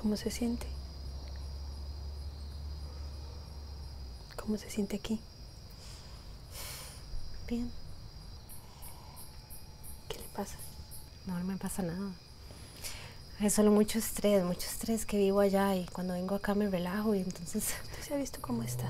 ¿Cómo se siente? ¿Cómo se siente aquí? Bien. ¿Qué le pasa? No, no me pasa nada. Es solo mucho estrés, mucho estrés que vivo allá y cuando vengo acá me relajo y entonces... ¿Usted se ha visto cómo está?